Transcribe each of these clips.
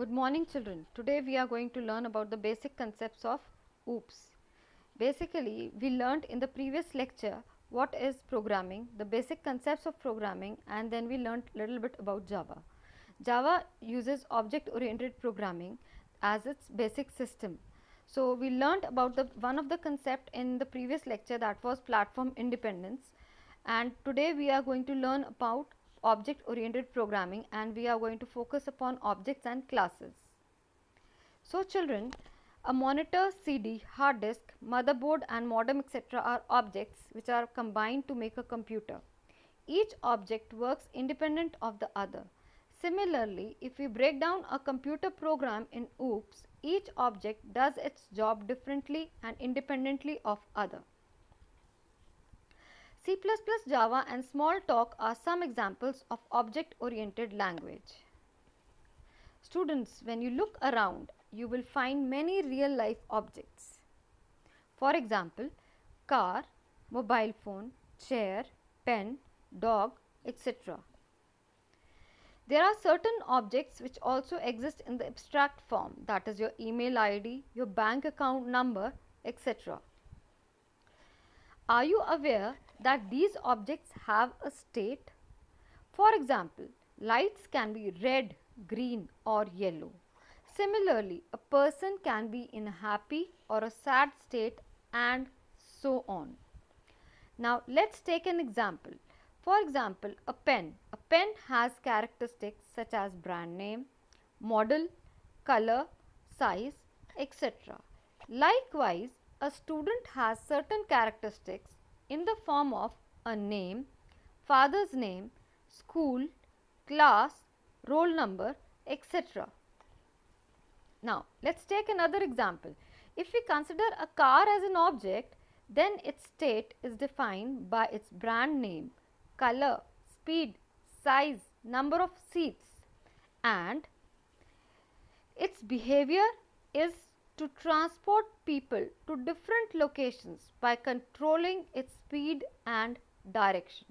Good morning children. Today we are going to learn about the basic concepts of OOPS. Basically we learned in the previous lecture what is programming, the basic concepts of programming and then we learned little bit about Java. Java uses object oriented programming as its basic system. So we learned about the one of the concept in the previous lecture that was platform independence and today we are going to learn about object oriented programming and we are going to focus upon objects and classes. So children, a monitor, CD, hard disk, motherboard and modem etc. are objects which are combined to make a computer. Each object works independent of the other. Similarly, if we break down a computer program in OOPS, each object does its job differently and independently of other. C++, Java and Smalltalk are some examples of object oriented language. Students, when you look around, you will find many real life objects. For example, car, mobile phone, chair, pen, dog, etc. There are certain objects which also exist in the abstract form that is your email ID, your bank account number, etc. Are you aware that these objects have a state? For example, lights can be red, green or yellow. Similarly, a person can be in a happy or a sad state and so on. Now, let us take an example. For example, a pen. A pen has characteristics such as brand name, model, color, size, etc. Likewise, a student has certain characteristics in the form of a name, father's name, school, class, roll number, etc. Now, let us take another example. If we consider a car as an object, then its state is defined by its brand name, color, speed, size, number of seats and its behavior is to transport people to different locations by controlling its speed and direction.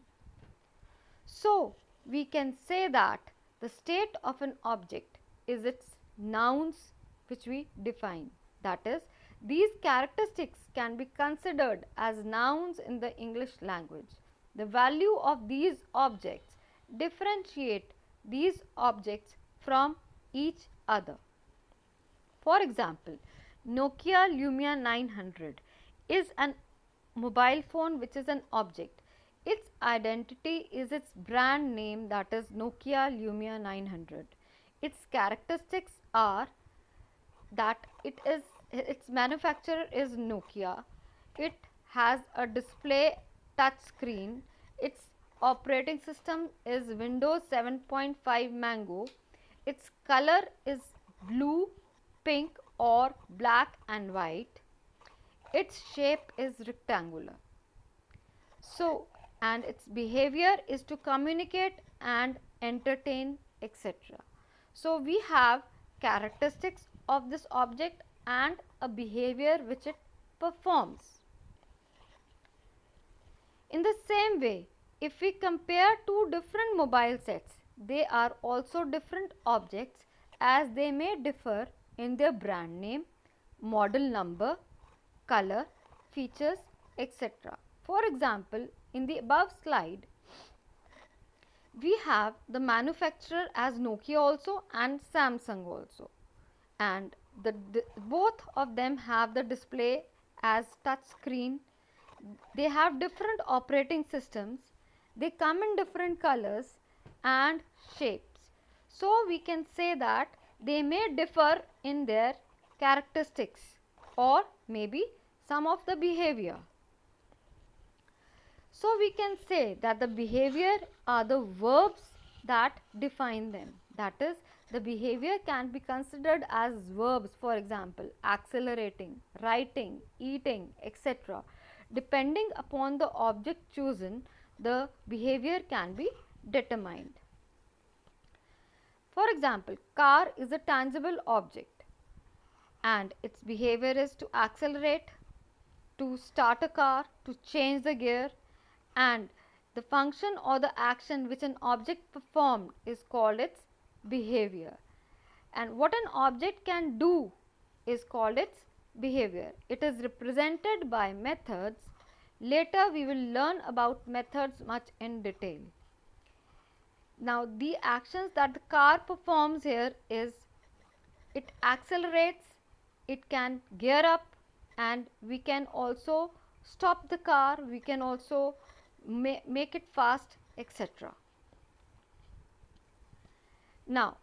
So, we can say that the state of an object is its nouns which we define. That is, these characteristics can be considered as nouns in the English language. The value of these objects differentiate these objects from each other. For example, Nokia Lumia 900 is an mobile phone which is an object. Its identity is its brand name that is Nokia Lumia 900. Its characteristics are that it is its manufacturer is Nokia. It has a display touch screen. Its operating system is Windows 7.5 Mango. Its color is blue, pink or black and white. Its shape is rectangular. So, and its behavior is to communicate and entertain etc. So, we have characteristics of this object and a behavior which it performs. In the same way, if we compare two different mobile sets, they are also different objects as they may differ in their brand name, model number, color, features, etc. For example, in the above slide, we have the manufacturer as Nokia also and Samsung also and the, both of them have the display as touch screen. They have different operating systems. They come in different colors and shapes. So, we can say that they may differ in their characteristics or maybe some of the behavior. So, we can say that the behavior are the verbs that define them that is the behavior can be considered as verbs for example accelerating, writing, eating etc. Depending upon the object chosen the behavior can be determined. For example, car is a tangible object and its behavior is to accelerate, to start a car, to change the gear and the function or the action which an object performed is called its behavior. and what an object can do is called its behavior. It is represented by methods. Later we will learn about methods much in detail. Now the actions that the car performs here is it accelerates, it can gear up and we can also stop the car, we can also ma make it fast etc. Now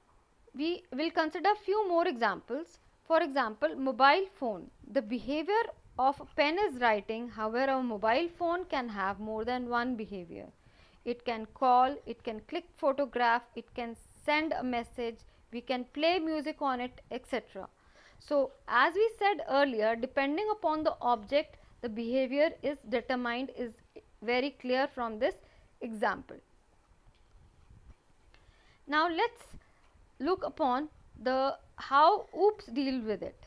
we will consider few more examples. For example, mobile phone. The behavior of a pen is writing, however, a mobile phone can have more than one behavior. It can call, it can click photograph, it can send a message, we can play music on it, etc. So, as we said earlier, depending upon the object, the behavior is determined is very clear from this example. Now, let us look upon the how OOPS deal with it.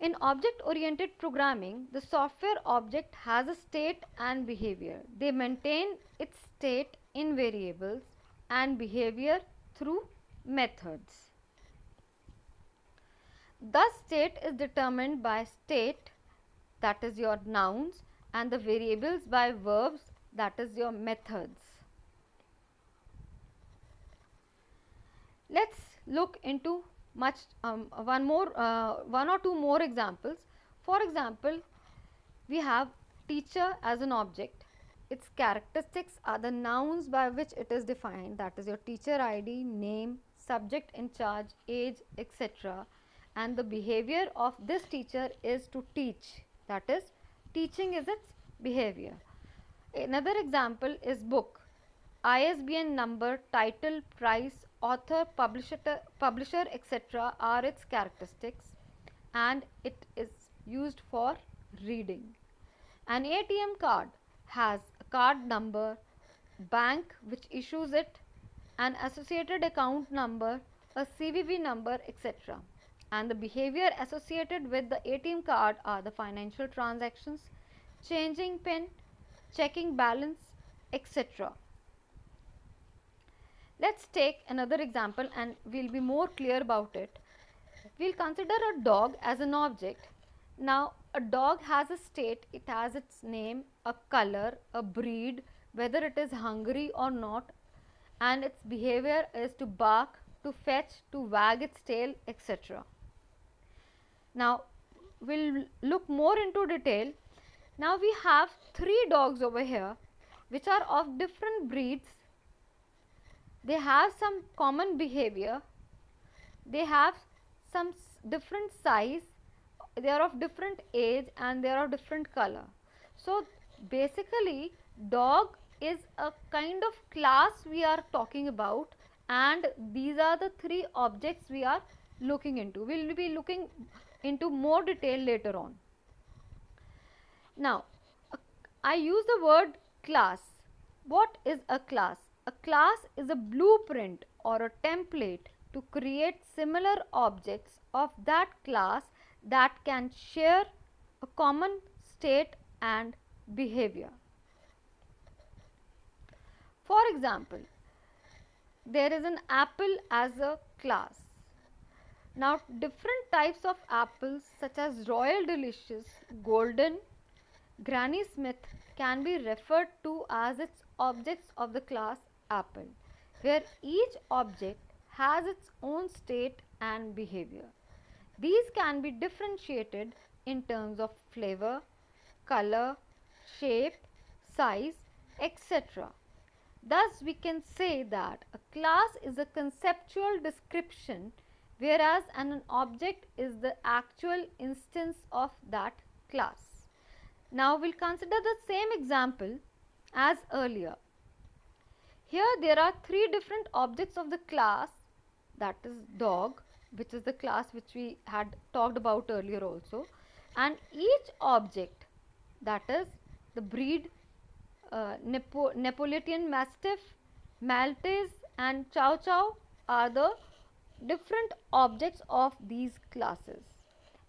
In object oriented programming, the software object has a state and behavior. They maintain its state in variables and behavior through methods. Thus, state is determined by state that is your nouns and the variables by verbs that is your methods. Let us look into much um, one more uh, one or two more examples. For example, we have teacher as an object. Its characteristics are the nouns by which it is defined that is your teacher ID, name, subject in charge, age etc. And the behavior of this teacher is to teach that is teaching is its behavior. Another example is book. ISBN number, title, price, author, publisher, publisher etc. are its characteristics and it is used for reading. An ATM card has a card number, bank which issues it, an associated account number, a CVV number etc. And the behavior associated with the ATM card are the financial transactions, changing pin, checking balance etc. Let us take another example and we will be more clear about it. We will consider a dog as an object. Now a dog has a state, it has its name, a color, a breed, whether it is hungry or not and its behavior is to bark, to fetch, to wag its tail etc. Now we will look more into detail. Now we have three dogs over here which are of different breeds they have some common behavior, they have some different size, they are of different age and they are of different color. So, basically dog is a kind of class we are talking about and these are the three objects we are looking into. We will be looking into more detail later on. Now, I use the word class. What is a class? A class is a blueprint or a template to create similar objects of that class that can share a common state and behavior. For example, there is an apple as a class. Now, different types of apples such as Royal Delicious, Golden, Granny Smith can be referred to as its objects of the class apple where each object has its own state and behavior. These can be differentiated in terms of flavor, color, shape, size, etc. Thus, we can say that a class is a conceptual description whereas an object is the actual instance of that class. Now, we will consider the same example as earlier. Here there are three different objects of the class. That is dog which is the class which we had talked about earlier also. And each object that is the breed uh, Nepo Mastiff, Maltese and Chow Chow are the different objects of these classes.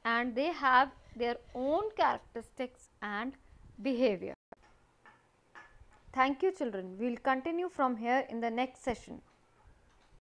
And they have their own characteristics and behavior. Thank you children. We will continue from here in the next session.